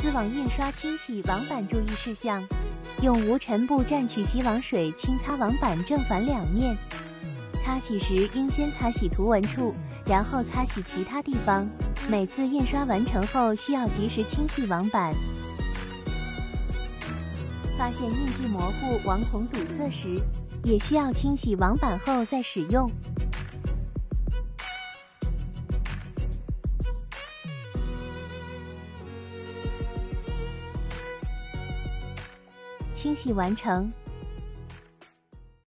丝网印刷清洗网板注意事项：用无尘布蘸取洗网水轻擦网板正反两面。擦洗时应先擦洗图文处，然后擦洗其他地方。每次印刷完成后，需要及时清洗网板。发现印记模糊、网孔堵塞时，也需要清洗网板后再使用。清洗完成。